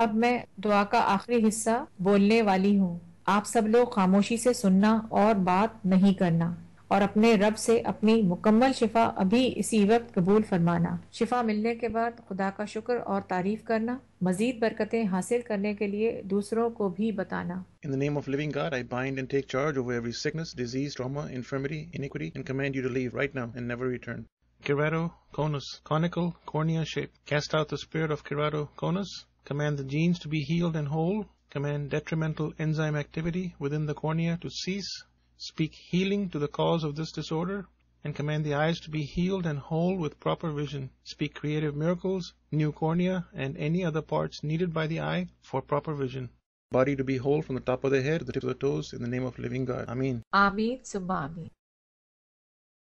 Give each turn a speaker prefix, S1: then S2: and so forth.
S1: अब मैं दुआ का आखिरी हिस्सा बोलने वाली हूँ आप सब लोग खामोशी से सुनना और बात नहीं करना और अपने रब से अपनी मुकम्मल शिफा अभी इसी वक्त कबूल फरमाना शिफा मिलने के बाद खुदा का शुक्र और तारीफ़ करना मजीद बरकतें हासिल करने के लिए दूसरों को भी बताना
S2: In the name of living God, I bind and take charge over every sickness, disease, trauma, infirmity, iniquity, and command you to leave right now and never return. Keratoconus, conical, cornea shape. Cast out the spirit of keratoconus. command the genes to be healed and whole, command detrimental enzyme activity within the cornea to cease, speak healing to the cause of this disorder, and command the eyes to be healed and whole with proper vision. Speak creative miracles, new cornea, and any other parts needed by the eye for proper vision. Body to be whole from the top of the head to the tip of the toes in the name of living God.
S1: Amin. Amin Sumami.